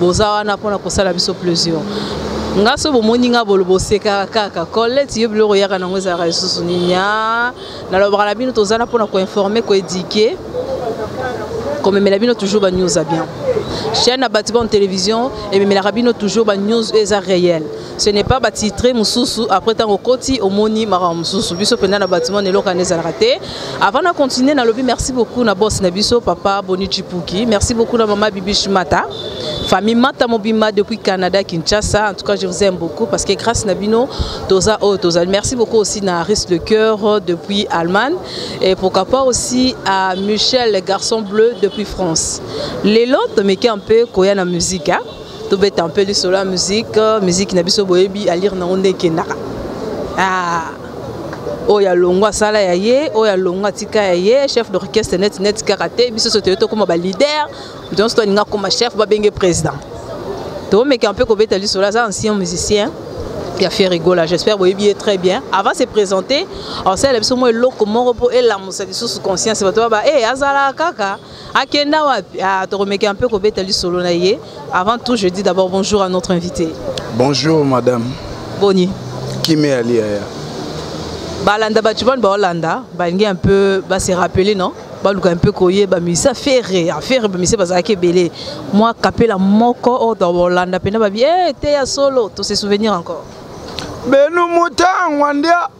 boza wana mpona kosala biso plaisir nga so bomoni nga bolo bosekaka kaka colete yo biloko oyaka nango ezalaka lisusu nini a nalobaka na bino toza na mpona koinforme koedike komemela bino toujours banews ya bien chaîne na bato bon télévision ememelaka bino toujours banews oyo eza réel ce n'est pas batitre mosusu après ntango okoti omoni makambo mosusu biso mpenza na batiment na eloko wana ezalaka te avant na continue nalobi merci beaucoup na boss na biso papa boni chipuki merci beaucoup na mama bibish mata famille mata mobimba depuis canada kinshasa en tout cas je vous aime beaucoup parce que grâce na bino toza oyo oh, tozali merci beaucoup aussi na ris le cœur euh, depuis allemagne et pourquoi pas aussi à michel garçon bleu depuis france lelo tomeki un peu koya na musique hein? tobeta mpe lisolo ya miziki miziki na biso boyebi alire nango nde ekendaka ah, oyo alongo asala ya ye oyo alongo atika ya ye chef d'orchestre neti neti kaka te biso so toyo tokóma balider moto nyonso to alingi akóma chef babenge président tomeka mpe kobeta lisolo aza ancien musicien ya ferigola j'espère boyebi ye très bien avant se présenter asalela biso mwa eloko moko mpo elamusa lisusu conscience bato baba e eh, azala kaka Akenda wapi? Ah, tokomeke un peu kobeta lisolo na ye. Avant tout, je dis d'abord bonjour à notre invité. Bonjour madame. Boni. Kimé Ali Aya. Balanda Bachibon Baolanda, balingi un peu ba se rappeler non? baluka mpe koyeba misa ferre afere bamisa bazalaki ebele mwa kapela moko oyo tokolanda mpena babi e eh, te ya solo tose souvenir encore benu mutangwa ndia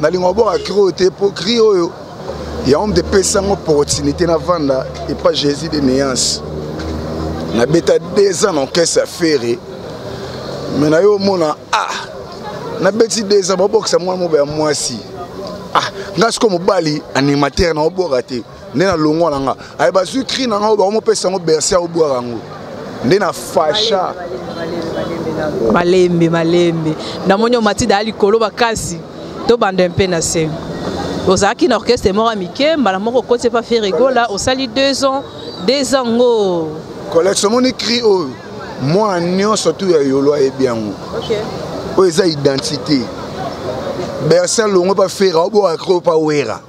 nalinga obwaka cri oyo te mpo cri oyo yango mpe epesango opportunité navanda epa jésus de néance nabeta deux ans na orchestre ya ferre me na yo omona ah nabeti deux ans babokisa mwana mobo ya mwasi ah nga sikoyo mobali animateur na obwaka te nde na longwa na nga aye bazwi cri na nga oyo bakomopesa yango berse akobwaka yango nde na fasha malembe malembe namoni omatida ya likolo makasi tobanda mpe na se ozalaki na orchestre moko ya mike mbala moko okoti epa ferigola osali deux ans deux ans ngo collection omoni cri oyo mwana nyonso tu ya yolo ayebi yango oyo eza identité berse longo epa fera obwaka cri oyo epa wera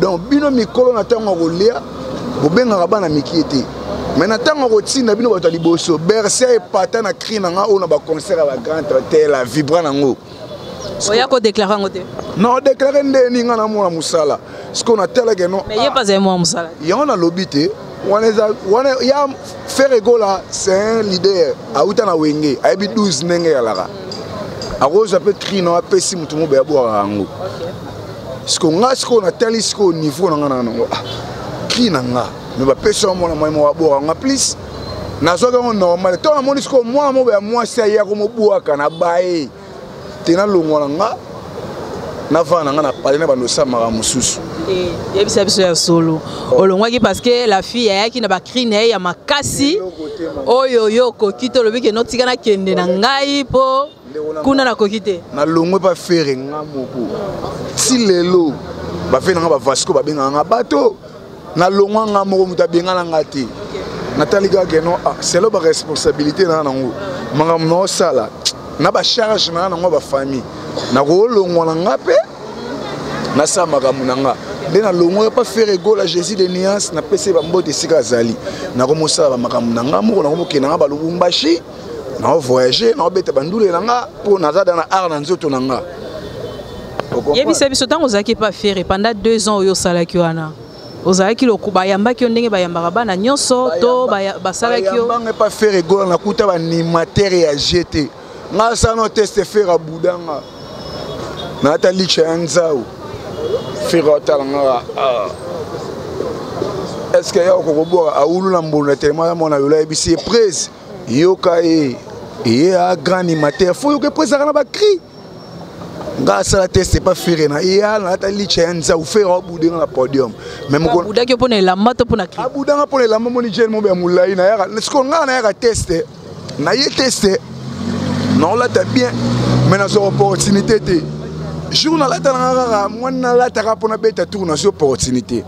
donc bino mikolo na ntango ya kolia bobengaka bana mikie te mai na ntango ya kotinda bino bato ya liboso bercia epata na cri na ngai oyo na baconcert ya bagrand hotel ya vibra nango oya kodeklare yango te na odeklare nde ni ngai namona mosala sikoyo natalaka eno ye mpe azali mwa mosala yango nalobi te wana eza wana ya ferre gola c'est un leader awuta na wenge ayebi 12 ndenge yalaka akozwa mpe crino apesi moto mobe abwaka yango siko nga sikoyo natali sikoyo niveau na nga na yango ah, cri na nga me bapesi yango mwana mwai moko abwaka nga plus nazwaki yango normal ntango namoni sikoyo mwana moko ya mwasi aye akomobwaka na baye te nalongwa na nga navanda na nga na pale na banosa makambo mosusu eh, yebisa biso ya solo oh. olongwaki parce que la fille ayaki na bacri na ye ya makasi oyo yo okoki tolobi ke notika nakende na ngai mpo kuna nakoki te nalongwe mpa fere nga moko si lelo bafere na nga bavasco babengaka nga bato nalongwa nga moko moto abengana nga te natali kaka keno ah, selo baresponsabilité na yango makambo naosala na bacharge na yango bafamille nakolongwa na nga mpe nasala makambo na nga nde nalongwaka mpa fere egola jésus de nuance napesi ye bambote esika azali nakomosala bamakambo na nga moko nakomokende na nga balubumbashi na voyage na obeta bandule na nga mpo naza da na art na nzoto na nga yebisa biso ntango ozalaki epa fere pendant deux ans oyo osalaki wana ozalaki loku bayambaki yo ndenge bayambaka bana nyonso to basalaki yoyambanga epa fere egola nakuta baanimatere ya je te nga asano teste fere abuda nga naata licha ya nzau fere atala nga ah. est ce que ya okokobwaka awulula mbonda telema ya mwana yola yebisi ye prese yoka ye ye a grand animateur fo yoka mpo ezalaka na bacri nga asala te c'est pas fere na ye alata licha ya nzau fere abude nga na podium abudaki mpo na elamba to mpo na cri abudanga mpo na elamba moni jene mobe ya molai nayaka sikoyo nga nayaka teste na ye teste naolata bien mais nazwa opportunité te jour nalata nanga kaka mwana nalataka mpo nabeta tour nazwa opportunité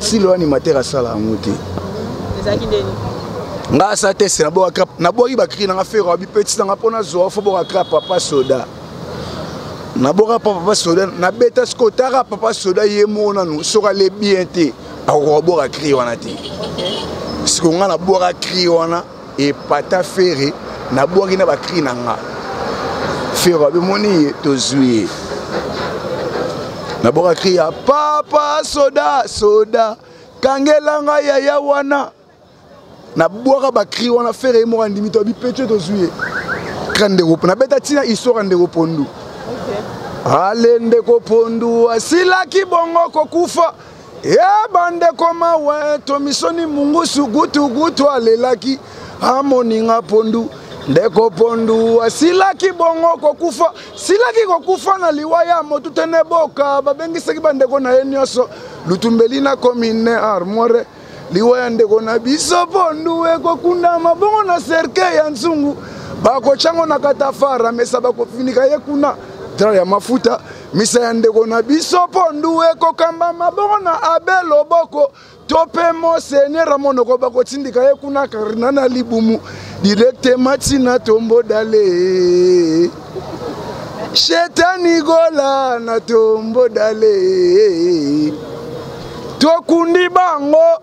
silo animateur asala yango te ezalaki ndeni nga asa teste naboka crap naboki bakri nanga fero abi petit nanga mpo nazwa fo boka crap papa soda naboka pa papa soda nabeta siko otaka papa soda ye moko nanu soki ale bien te akokoka boka cri wana te siko nga nabwaka cri wana epata fere nabwaki na bakri na nga fero abemoni ye tozwi ye nabwaka kri ya papa soda soda kangela ngai yaya wana nabwaka bakri wana fere ye moko andimi to bipeto tozwi ye kra ndeko nabeta ntina histoire ya ndeko pondu ale ndeko pondu asilaki bongo kokufa ya bandeko mawa tomisoni mungusu gutugutu alelaki amoninga pondu ndeko pondu asilaki bongo kokufa silaki kokufa na liwa ya motu te neboka babengisaki bandeko na ye nyonso lutumbeli na commune armore liwa ya ndeko na biso pondu ekokundama bongo na cercueil ya nzungu bakotyango na katafara mesa bakofinika ye kuna tra ya mafuta misa ya ndeko na biso pondu ekokambama bongo na abe loboko to mpe monseigneur ya monoko bakotindika ye kuna karina na libumu directement ntina tombo dale shetani gola na tombo dale tokundi bango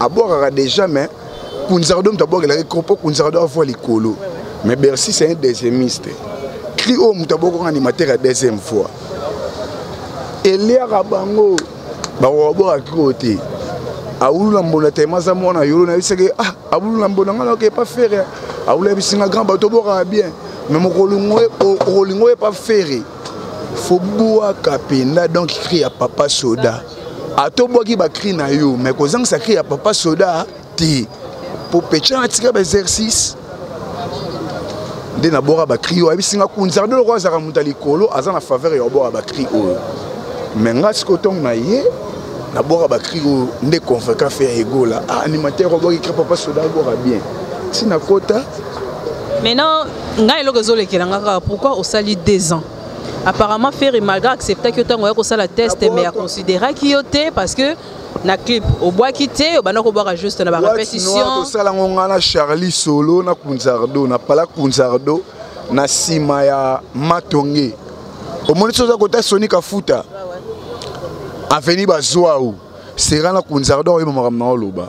abwakaka deja mais kunzardo moto abwakelaki kro mpo kunzardo avwa likolo mais bercy c'est un deuxiémiste cri oyo moto abwakaka animateur ya deuxième fois eliaka bango bakokabwaka cri oyo te awulula mbona tema aza mwana yolo nayebisaki ah awulula mbona ngai nayoka epa fere awula yebisi nga grand bato obokaka bien me mokolingo okolingo epa fere fobwaka mpenza donc cri ya papa soda atobwaki bacri na yo mai kozangisa cri ya papa soda te mpo pecha natika baexercice nde nabwaka bacri oyo ayebisi nga kunzardo lokola azalaka moto ya likolo aza na faveur ya kobwaka bacri oyo mai nga sikoyo ntongo na ye nabwaka bacri oyo nde convaincant fe ya egola ah, animateur obwaki cri papa soda abwaka bien ntina kota maintenant ngai eloko ezolekela nga kaka pourquoi osali deux ans apparemment ferre malgré acceptaki yo ntango oya kosala test ah mais aconsideraki yo te parce que na clip obwaki te obanda kobwaka juste na barepétition tosala ngo ngai na charlie solo na kunzardo na pala kunzardo na nsima ya matonge omoni soki oza kota soni kafuta aveni bazwau sera na kunzardo akoyeba makambo na oloba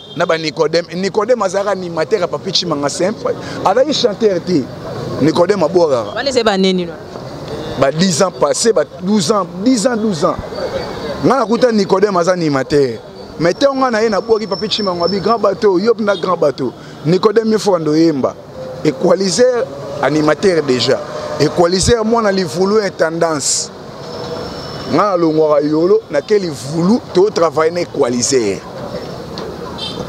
na ba Nicodème Nicodème azalaka animateur ya Papi Chimanga simple azalaki chanteur te Nicodème abwakaka wana ezali baneni ba 10 ans passé ba 12 ans 10 ans 12 ans ngai nakuta Nicodème aza animateur mais ntango ngai na ye nabwaki Papi Chimanga abi grand bateau yo mpe na grand bateau Nicodème ifo ando yemba equaliser animateur déjà equaliser mwana livulu intendance nga nalongwaka yolo nakeli vulu totravaille na equaliser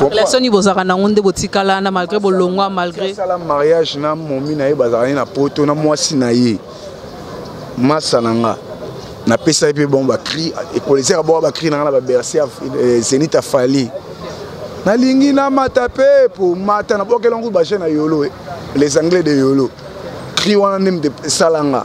relation nini bozalaka nango nde botikala na malgré bolongwa malgré asala mariage na momi na ye bazalani na poto na mwasi na ye masa na nga napesa ye mpe bon bacri ekolesaka boko bacri na nga na baberse ya eh, zenit afali nalingi namata mpe po mata nabokelangui baje na yolo eh. les anglais de yolo cri wana nde esala nga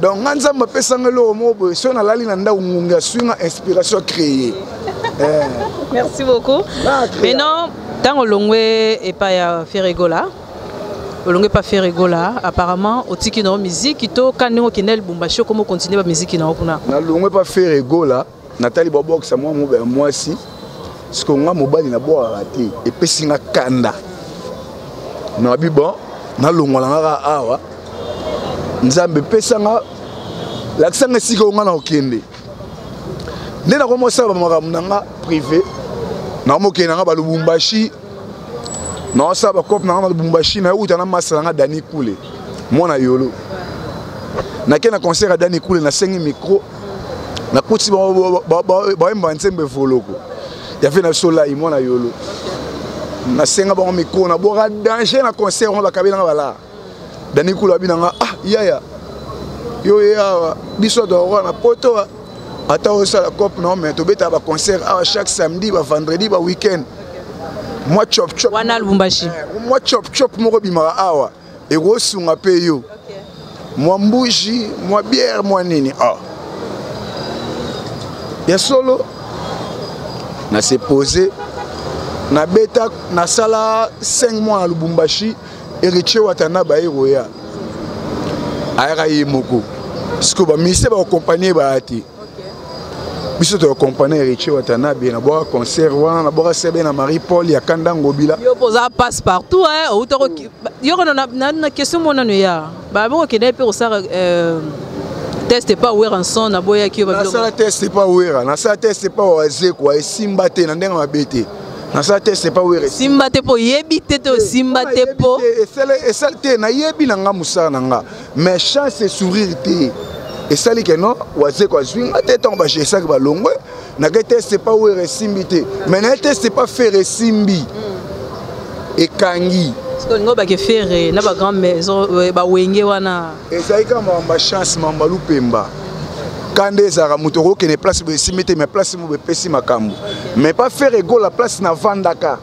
donc nga nzambe apesanga eloko moko boye soki nalali na ndako ngungi aswi nga inspiration acreye eh. merci beaucoup maintenant ntango olongwe epai ya ferregola olongi epa ferre egola apparemment otiki na yo miziki to ka ndenge okenda lubumbashi okomi okontinue bamiziki na yo kuna nalongwe epa ferre egola natali babwakisa mwa mobe ya mwasi siko nga mobali nabwakaka te epesi nga kanda nabi bon nalongola nga kaka awa nzambe epesa nga lakisa nga esika onga na okende nde nakomosala bamakambo na nga privé nakomokende na nga balubumbashi naosala bakope na nga na lubumbashi nayokuta na masala nga dani kule mwana yolo nake na concert ya dani kule nasengi micro nakuti baoyemba nzembo evoloko yave na biso lai mwana yolo nasenga bango mikolo na bwaka danger na concert wana bakabeli nanga balaa dani kula abi nanga ah yaya yo ye awa biso tokokola na poto ah. ata osala cope nao mai tobetaka baconcert awa ah, chaque samedi bavendredi baweek-end mwa chopchop mwa chopchop moko ebimaka awa ekosunga mpe yo mwa mbuji mwa biere mwa nini ah. ya solo na se pose nabeta nasala 5 mois na lubumbashi héritier watanaba ye koya ayaka ye moko sikoyo baministre bakokompanie baya te biso to accompagner héritier watanabe na bwaka concert wana na bwaka sebe na marie paul ya kanda ngobila yo poza passe partout hein outa ko yo ko na na question mona no ya ba boko kende pe ko sara euh test epa weranson naboyaki yo nasala test epa wera nasala test epa wazeko esimba te na ndenge mabe te nasala test epa wera esimba te mpo oyebi te te osimba te mpo esala te nayebi na nga mosala na nga mais chance et sourire te esali ke non wazeko azwi nga te ntango bajesaki balongwe nake te c'est pas were esimbi te mais naye te c'est pas fere esimbi hmm. ekangi olingi obake fere na bagrand maison euh, bawenge wana ezali kaka mamba chance mamba lupemba kanda ezalaka moto okokende place boye esimbi te mais place mo bepesi makambo mais pas fere egola place navandaka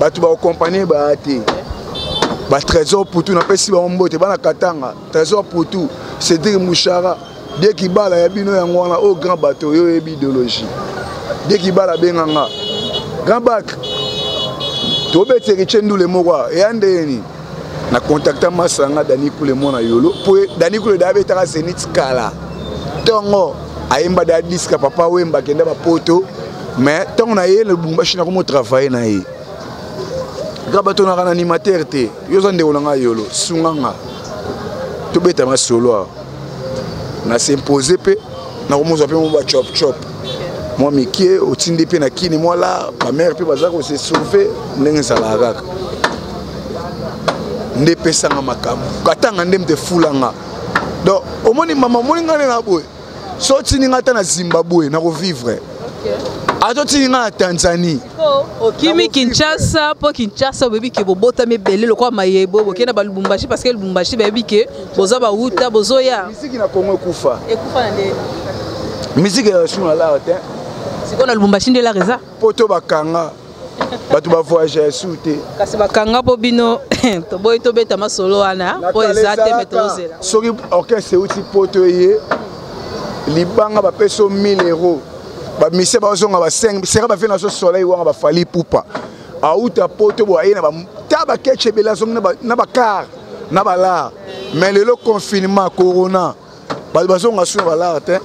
bato bakokompane baya te batrésor putu napesi bango mbote bana katanga trésor putu cédrik mushara dekibala ya bino yango wana oyo grand bateau yo oyebi idéologie dekibala abenga nga grand bak tobeti eritie ndule moko eya ndeye nini na contacta masa nga dani kule mwana yolo mpo dani kule da abetaka zenit kala ntongo ayemba da diska papa wemba akenda bapoto mais ntango na ye na lubumbashi nakomi otravaille na ye nga bato naka na animateur te yo oza ndeko na ngai yolo sunga nga tobeta masolo awa na s'impose mpe nakomozwa mpe mo ba chop chop mwa mikie otindi mpe na kini mwa la bamare mpe baza kose sauve ndenge ezalaka kaka nde epesanga makambo katanga nde mte efulanga donc omoni mama omoni ngai nde na boye so otindi ngai ata na zimbabwe nakovivre ata otindi ngai na tanzanie okimi kinshasa mpo kinshasa boyebi ke bobotami ebele lokola mayebo bokei na balubumbashi parce que lubumbashi bayebi ke boza bawuta bozoya miziki na kongo ekufa ekufa na nde miziki ya suna lar te sikoyo na lubumbashi nde lar eza poto bakanga bato bavoyage ya sur te kasi bakanga mpo bino toboyi tobeta masolo wana oyo eza te me tozela soki orchestre euti poto eye libanga bapesi yo 1000 euro bamise bazonga basenge seka bafe na so soleil wanga bafali pupa auta poto bo aye na ta bakece ebele azongi na bakar na balar mais lelo confinement corona bato bazonga suna balara te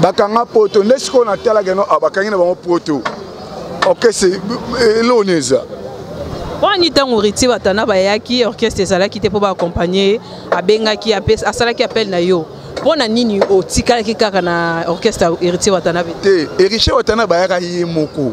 bakanga poto nde sikoyo natalaka no ah, bakangi na bango poto orchestre eloko nini eza wani ntango riti batana bayaki orchestre ezalaki te mpo baakompagne abengaki asalaki appel na yo mpo na nini otikalaki kaka na orchestre héritier watanabe te héritier watanabe ayaka ye moko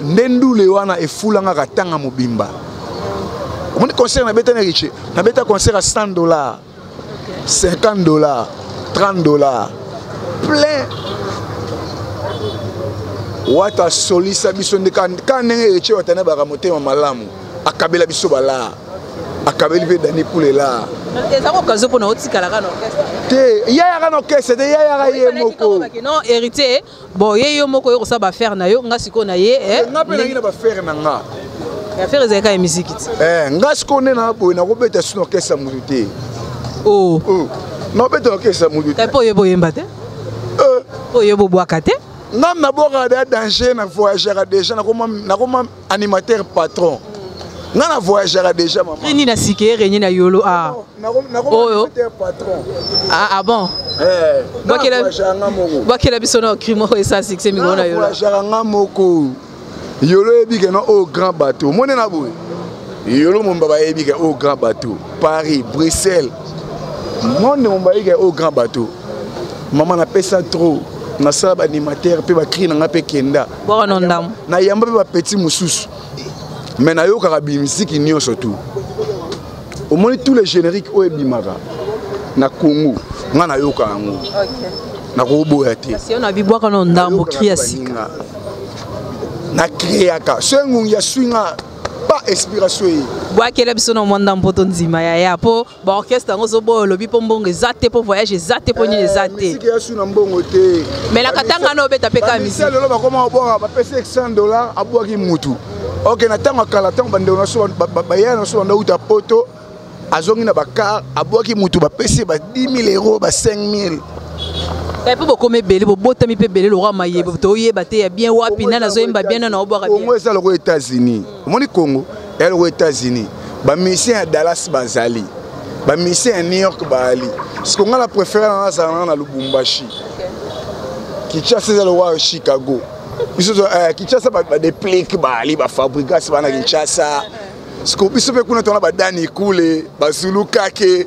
nde ndule wana efulanga katanga mobimba omoni concert nabeta na riche nabeta concert ya 100 dollars 50 dollars 30 dollars plein wata asolisa biso nde ka ndenge riche wata na baka motema malamu akabela biso balaa akabeli mpe dani pulela eza kokazo mpona otikalaka na orchestre te yayaka na orchestre te yayaka ye moko bon ye yo moko yo kosala baaffaire na yo nga sikoyo na ye eh, nga mpe nangi na baaffaire na nga affaire ezalaka ya miziki ti eh, nga sikoyo nde na boye nakobeta sino orkestre motu te oh. oh. nakobeta orkestre motu te mpo oye boyemba te oye bobwaka te nga nabwakaka da danger na voyagaka déjà nakoma animateur patron nga na voyagera déjà mama rini na sike renye na yolo ah oyo patron ah, ah bon eh bakela bakela biso na crime oyo esa succès mikolo na yolo voyagera nga moko yolo yebi ke no au grand bateau mone na boye yolo momba bayebi ke au grand bateau paris bruxelles monde momba yebi ke au grand bateau mama napesa trop nasala baanimateur mpe bacri na ngai mpe kenda boko no ndam na yamba pe ba petit mususu mais na yo kaka bi musique nioso tout au moins tous les génériques oyo ebimaka na Congo nga na yoka yango okay. na ko boya te kasi yo na bi boko no ndam ki ya sika na créaka so ngungi ya swinga pas inspiration ye bwakela biso na mwa ndambo to nzima yaya po ba orchestre yango ozoboya olobi mpo mbongo eza te mpo voyage eza te mpo nini eh, eza te mais na katanga na obeta mpe kaka misiki lelo bakoma babwaka bapesi 100 dollar abwaki mutu ok na ntango ya kala ntango bandeko na biso bayaya na biso banda uta poto azongi na bakar abwaki mutu bapesi ba 10 000 euro ba 5 000 mpe eh, bokoma ebele bobotami mpe ebele lokwa maye toyeba te ya bien wapi nani azoyemba bien nani aobwaka bien eza lokola états-unis omoni congo eloko états-unis bamusicien ya dallas bazali bamusicien ya new york baali siko ngai na préféré na nazala nanga na lubumbashi kinshasa eza lokola chicago biso eh, kinshasa badeplike baali bafabrigas bana kinshasa siko biso mpe kuna tona badani kule bazulu kake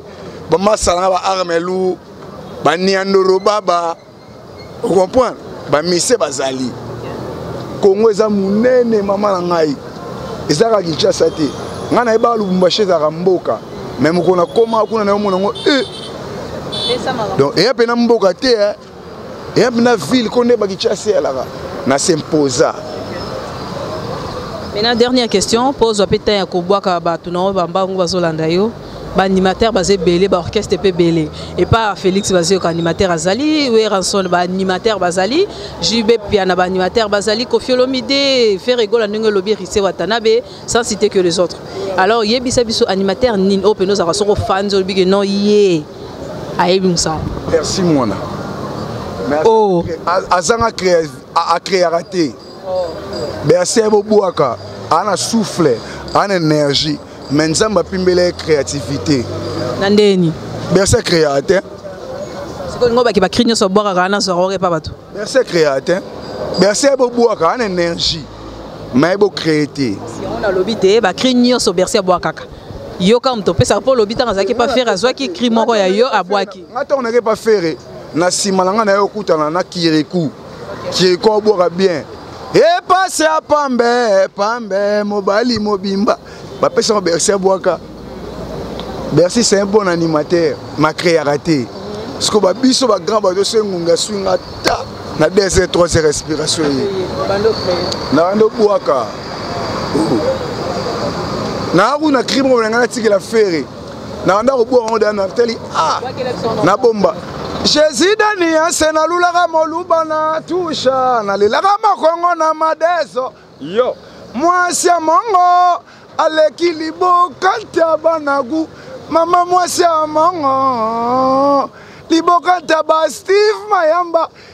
bamasala na baarmelu baniandoro baba o comprendre ba misie bazali congo eza monene mama na ngai eza kaka kinshasa te ngai nayebaka lubumbashi ezalaka mboka me mokolo nakoma kuna nayomona yango e eh. donc eya mpena mboka te eh. eya mpena ville ko nde bakinshasa eyalaka na s'imposa maintenant dernière question mpo ozwa mpe ntan ya kobwaka bato na oyo bambangu bazolanda yo ba animateur baza ebele ba orchestre mpe ebele epa félix bazoyoka animateur azali weranson ba animateur bazali jb piana ba animateur bazali kofiolomide fere egola ndenge olobi rise watanabe sans citer que les autres alors yebisa biso animateur nini oyo mpena ozalaka soko fans olobi ke non ye ayebi mosala merci mwana oh. azanga akreaka te berse bobwaka ana souffle ana énergie mais nzambe apimbela ye créativité na ndeni berse créa te sikoyo lingo bake bakri nyonso babwakaka wana zorore epa bato berse créa te berse bobwaka wana énergie mais bocree te nalobi te bakri nyonso berse abwakaka yoka moto opesaka mpo olobi ntango azalaki pa fere azwaki kri moko ya yo abwaki ngai ntango nayaki pa fere na nsima na ngai na ye okutana na kiriku Cheko boka bien. Epase ya pambe pambe mobali mobimba bapesaka bercy abwaka bercy c'est un bon animateur macreaka te siko babiso bagrand bato so engunga swinga ta na 2 heures 3 heures respiration ye nabanda obwaka oh. naaku na crime oyo na ngai natikela fere nabanda kobwaka yango deya nateli a ah, nabomba jésus daniase nalulaka moluba na tusha nalelaka mokongo na madeso yo mwasi ya mongo aleki liboka nta banagu mama mwasi ya mongo liboka nta ba steve mayamba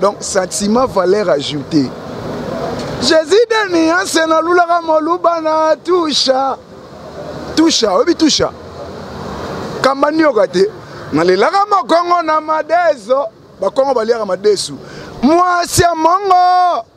donc sentiment valeur ajoutée jésus de nuance nalulaka moluba na tusha tusha oyebi tusha kamba nioka te nalelaka mokongo na madeso bakongo baliaka madesu mwasi ya mongo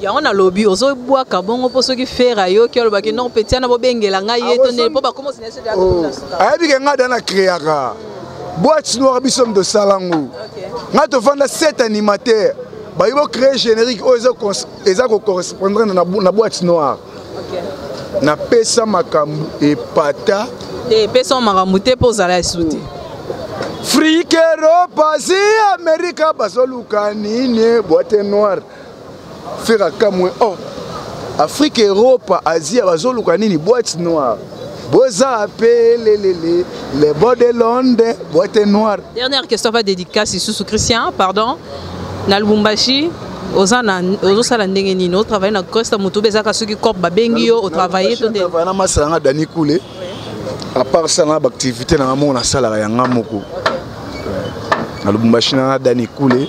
yango nalobi ozobwaka bongo mpo soki fere ayoki alobaki non peti ana bobengela ngai ye to nde mpo bakomosinaayebi ke ngai da na créaka boite noire biso moto osala yango ngai tofanda set animateur bayi bocree générique oyo eza kocorrespondre na boite noire napesa makambo epata epesa makambo te mpo ozala esu te frikero pasi amerika bazoluka nini boite noire Ferre akamwe oh Afrique Europe Asia bazoluka nini boîte noire boza ape lelele le beau de Londres boîte noire. Dernière question va dédicace sous Christian pardon na Lubumbashi oza na ozosala ndenge nini otravaille na costa moto obe ezaka soki cop babengi yo otravaille to na masala nga dani kule à part ça na baactivité na nga moko nasalaka yanga moko na lubumbashi na dani kule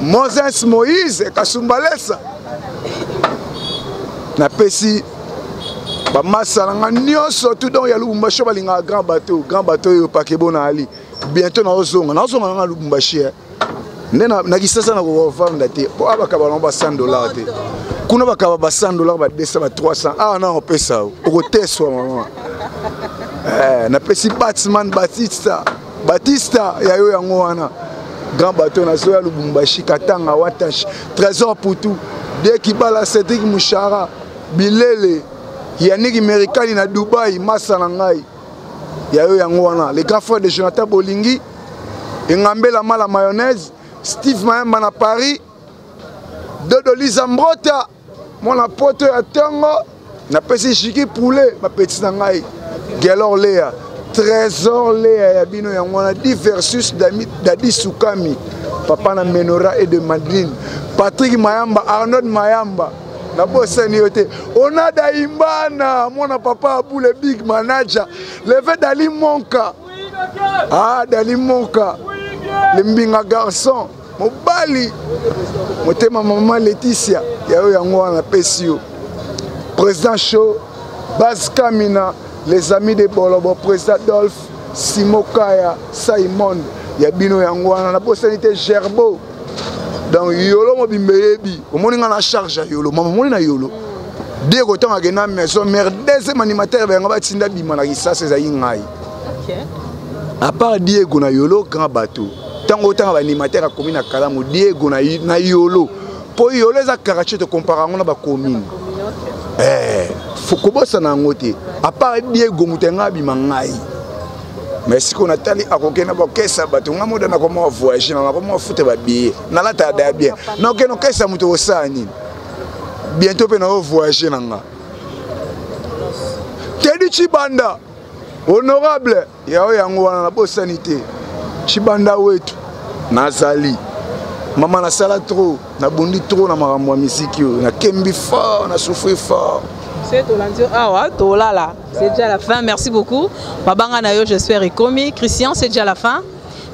moses moïse kasumbalesa napesi bamasa na nga nyonso tout donc ya lubumbashi balingaka grand bateau grand bateau oyo pakebo na ali bientôt naozonga naozonga nanga lubumbashi eh. nde na kisasa na kokofanda te mpo a bakaba nango ba 100 dollar te kuna bakaba ba 100 dollar ba 200 ba 300 awa na opesa okoteswa mama eh, napesi batsman batista batista ya yo yango wana grand bateau na zo ya lubumbashi katanga watashi trésor putu de kibala cedrik mushara bilele yaniki merikani na dubai masa na ngai ya yo yango wana le grand frère de jonathan bolingi engambela mala mayonnaise steve mayemba na paris dodo liza mbrota mwana poto ya ntongo napesi jiki poulet bapeti na ngai gelor lea trésor lea ya bino yango wana di versus dadi sukami papa na menora et de madeline patrik mayamba arnold mayamba nabosani yo te onada imbana mwana papa abule big manager leve dali monka ah dali monka le mbinga garçon mobali motema mama leticia ya yo yango wana napesi yo président show base kamina les amis de bolobo président dolph simo kaya simon ya bino yango wana nabosani te gerbo donc yolo mobimba eyebi omoni ngai na charge ya yolo mama omoni na yolo die kotanga ake na maison mare deuxième animateur bayanga batinda bima na kisasa ezali ngai apart diego na yolo grand bateau ntango otanga baanimatere ya komine ya kalamu diego na, na yolo mpo yolo eza karache tokompaka yango na bakomine eh, kobosana yango te apart diego moto yanga abima ngai mais sikoyo natali akokende na bakesa bato ngai moda nakomwa voyage na nakomwa futa babiye nalata ada bien nakokende okesa moto kosala nini bientôt mpe nayo voyage na nga tedi chibanda honorable yao yango wana nabosani te chibanda wetu nazali mama nasala trop nabundi trop na makambo ya miziki oyo nakembi fort na souffrir fort se tolandi yo awa tolala c'est déjà la fin merci beaucoup mabanga na yo j'espère ekomi christian c'est déjà la fin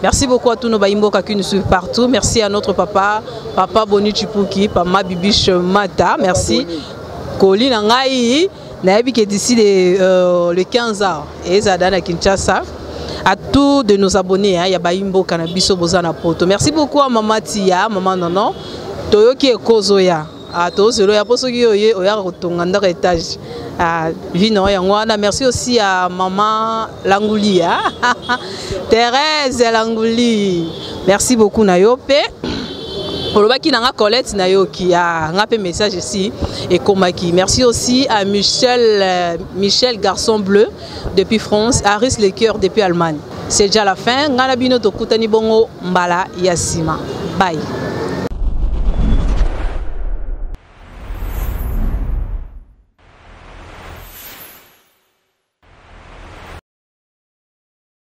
Merci beaucoup à tous nos Baimboka qui nous suivent partout. Merci à notre papa, papa Boni Chipuki, papa Bibiche Mata. Merci. Colline Angaï. nayebi ke d'ici le, euh, le 15 ans ezala na kinshasa à tous de nos abonnés hein, ya bayi mboka na biso boza na poto merci beaucoup à mama tia mama nono toyoki ekozo ya ah, tozelo ya mpo soki oye oyaka kotonga ndako etage ah, vino yango wana merci aussi ya mama languli ah. therese languli merci beaucoup na yo mpe olobaki na nga colette nayoki ya nga mpe message esi ekomaki merci aussi à michel euh, michel garçon bleu depuis france aris le cœur depuis allemagne c'est déjà la fin ngai na bino tokutani bongo mbala ya nsima bye